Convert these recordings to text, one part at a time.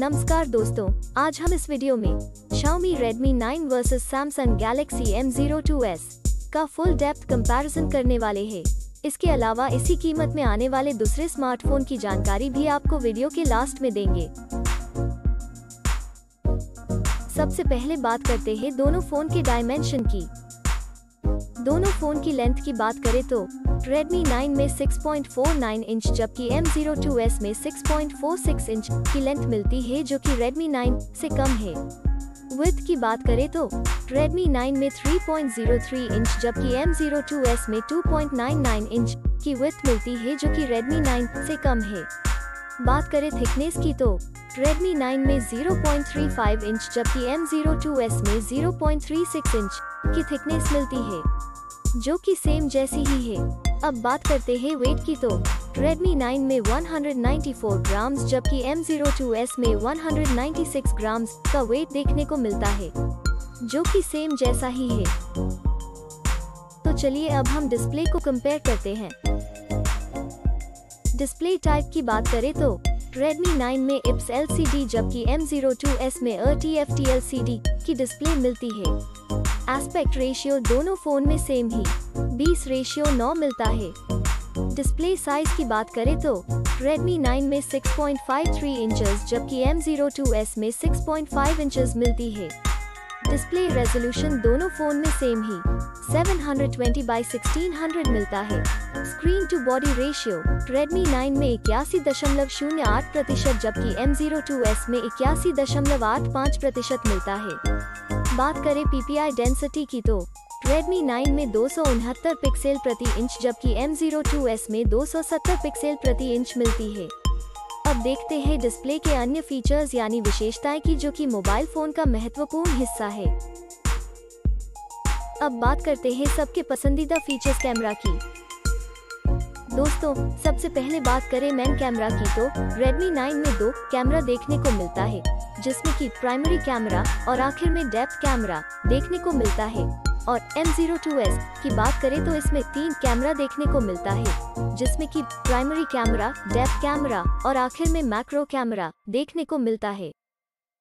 नमस्कार दोस्तों, आज हम इस वीडियो में Xiaomi Redmi 9 versus Samsung Galaxy M02s का फुल डेप्थ कंपैरिजन करने वाले हैं। इसके अलावा इसी कीमत में आने वाले दूसरे स्मार्टफ़ोन की जानकारी भी आपको वीडियो के लास्ट में देंगे सबसे पहले बात करते हैं दोनों फ़ोन के डायमेंशन की दोनों फ़ोन की लेंथ की बात करें तो Redmi 9 में 6.49 इंच जबकि M02s में 6.46 इंच की लेंथ मिलती है, जो कि Redmi 9 से कम है। विथ की बात करें तो Redmi 9 में 3.03 इंच जबकि M02s में 2.99 इंच की विथ मिलती है, जो कि Redmi 9 से कम है। बात करें थिकनेस की तो Redmi 9 में 0.35 इंच जबकि M02s में 0.36 इंच की थिकनेस मिलती है। जो कि सेम जैसी ही है। अब बात करते हैं वेट की तो। Redmi 9 में 194 ग्राम्स जबकि M02s में 196 ग्राम्स का वेट देखने को मिलता है, जो कि सेम जैसा ही है। तो चलिए अब हम डिस्प्ले को कंपेयर करते हैं। डिस्प्ले टाइप की बात करें तो Redmi 9 में IPS LCD जबकि M02s में RTFT LCD की डिस्प्ले मिलती है। एस्पेक्ट रेशियो दोनों फ़ोन में सेम ही। 20 रेशियो 9 मिलता है। डिस्प्ले साइज़ की बात करें तो Redmi 9 में 6.53 इंचेस जबकि M02s में 6.5 इंचेस मिलती है। डिस्प्ले रेजोल्यूशन दोनों फ़ोन में सेम ही। 720 बाई 1600 मिलता है। Screen to body ratio Redmi 9 में इक्यासी दशमलव शून्य आठ प्रतिशत, जबकि M02s में इक्यासी दशमलव आठ पाँच प्रतिशत मिलता है। बात करें PPI डेंसिटी की तो Redmi 9 में दो सौ उनहत्तर पिक्सल प्रति इंच, जबकि M02s में 270 पिक्सल प्रति इंच मिलती है। अब देखते हैं डिस्प्ले के अन्य फीचर्स यानी विशेषताएँ की जो कि मोबाइल फ़ोन का महत्वपूर्ण हिस्सा है। अब बात करते हैं सबके पसंदीदा फीचर्स कैमरा की। दोस्तों, सबसे पहले बात करें मैन कैमरा की तो Redmi 9 में दो कैमरा देखने को मिलता है, जिसमें कि प्राइमरी कैमरा और आखिर में डेप्थ कैमरा देखने को मिलता है। और M02s की बात करें तो इसमें तीन कैमरा देखने को मिलता है, जिसमें कि प्राइमरी कैमरा डेप्थ कैमरा और आखिर में मैक्रो कैमरा देखने को मिलता है।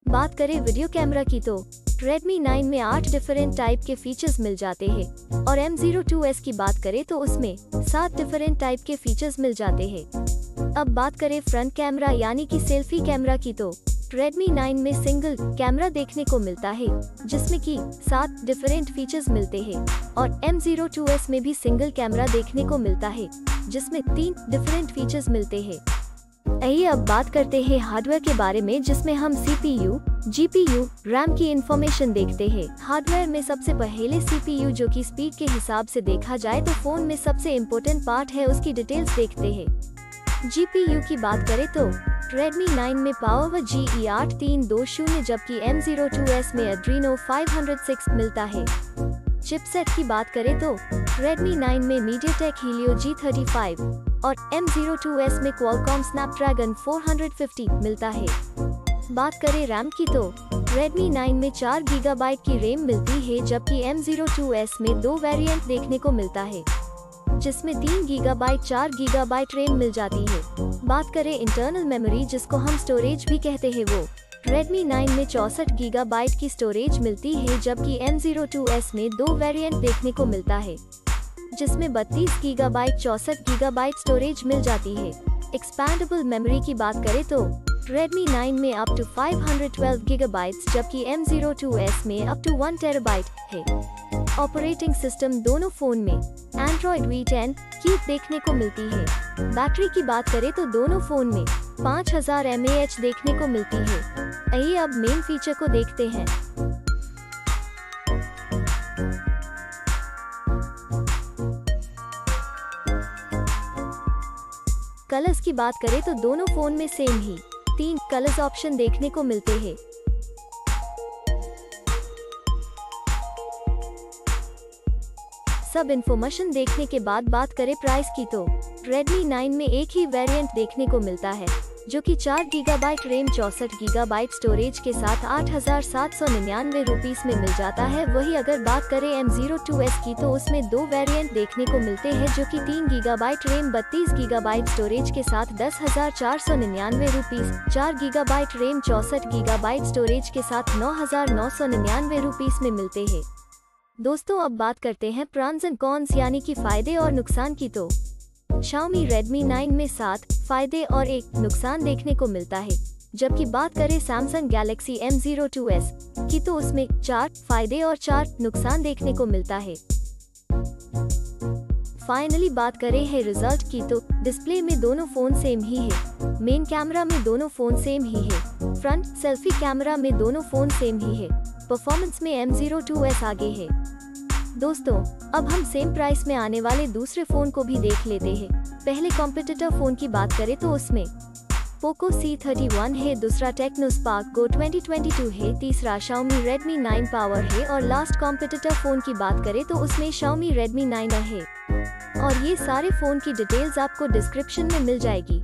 बात करें वीडियो कैमरा की तो Redmi 9 में आठ डिफरेंट टाइप के फीचर्स मिल जाते हैं और M02s की बात करें तो उसमें सात डिफरेंट टाइप के फीचर्स मिल जाते हैं। अब बात करें फ्रंट कैमरा यानी कि सेल्फी कैमरा की तो Redmi 9 में सिंगल कैमरा देखने को मिलता है जिसमें कि सात डिफरेंट फीचर्स मिलते हैं और M02s में भी सिंगल कैमरा देखने को मिलता है जिसमें तीन डिफरेंट फीचर्स मिलते हैं। आइए अब बात करते हैं हार्डवेयर के बारे में जिसमें हम CPU, GPU, रैम की इंफॉर्मेशन देखते हैं। हार्डवेयर में सबसे पहले CPU जो कि स्पीड के हिसाब से देखा जाए तो फ़ोन में सबसे इम्पोर्टेंट पार्ट है उसकी डिटेल्स देखते हैं। GPU की बात करें तो Redmi 9 में पावर जी ई आठ तीन दो शून्य जबकि M02s में Adreno 506 मिलता है। चिपसेट की बात करें तो Redmi 9 में MediaTek Helio G35 और M02s में Qualcomm Snapdragon 450 मिलता है। बात करें रैम की तो Redmi 9 में 4 गीगाबाइट की रैम मिलती है जबकि M02s में दो वेरिएंट देखने को मिलता है, जिसमें तीन गीगाबाइट चार गीगाबाइट रैम मिल जाती है। बात करें इंटरनल मेमोरी जिसको हम स्टोरेज भी कहते हैं वो। Redmi 9 में चौसठ गीगाबाइट की स्टोरेज मिलती है, जबकि M02s में दो वेरिएंट देखने को मिलता है, जिसमें 32 गीगाबाइट चौसठ गीगाबाइट स्टोरेज मिल जाती है। एक्सपैंडेबल मेमोरी की बात करें तो Redmi 9 में अप टू 512 गीगाबाइट्स जबकि M02s में अप टू 1 टेराबाइट है। ऑपरेटिंग सिस्टम दोनों फ़ोन में एंड्रॉइड वी टेन की देखने को मिलती है। बैटरी की बात करें तो दोनों फ़ोन में 5000 हज़ार देखने को मिलती है। आइए अब मेन फीचर को देखते हैं। कलर्स की बात करें तो दोनों फ़ोन में सेम ही, तीन कलर्स ऑप्शन देखने को मिलते हैं। सब इन्फॉर्मेशन देखने के बाद बात करें प्राइस की तो। Redmi 9 में एक ही वेरिएंट देखने को मिलता है, जो कि चार गीगा गीगाबाइट रैम चौसठ गीगाबाइट स्टोरेज के साथ आठ हज़ार सात सौ निन्यानवे रूपीज में मिल जाता है। वही अगर बात करें एम ज़ीरो टू एस की तो उसमें दो वेरिएंट देखने को मिलते हैं, जो कि तीन गीगाबाइट रैम बत्तीस गीगाबाइट स्टोरेज के साथ दस हज़ार चार सौ निन्यानवे रूपीज चार गीगाबाइट रैम चौसठ गीगाबाइट स्टोरेज के साथ नौ हज़ार नौ सौ निन्यानवे रूपीज में मिलते हैं। दोस्तों, अब बात करते हैं प्रॉन्स एंड कॉन्स, यानी कि फ़ायदे और नुकसान की तो। Xiaomi Redmi 9 में सात फ़ायदे और एक नुकसान देखने को मिलता है। जबकि बात करें Samsung Galaxy M02s की तो उसमें चार फ़ायदे और चार नुकसान देखने को मिलता है। फाइनली बात करें है रिज़ल्ट की तो डिस्प्ले में दोनों फ़ोन सेम ही है। मेन कैमरा में दोनों फ़ोन सेम ही है। फ्रंट सेल्फी कैमरा में दोनों फ़ोन सेम ही है। परफॉर्मेंस में M02s आगे है। दोस्तों, अब हम सेम प्राइस में आने वाले दूसरे फ़ोन को भी देख लेते हैं। पहले कॉम्पिटिटर फ़ोन की बात करें तो उसमें पोको C31 है, दूसरा टेक्नो स्पार्क गो 2022 है, तीसरा Xiaomi Redmi 9 पावर है और लास्ट कॉम्पिटिटर फ़ोन की बात करें तो उसमें Xiaomi Redmi 9 है। और ये सारे फ़ोन की डिटेल्स आपको डिस्क्रिप्शन में मिल जाएगी।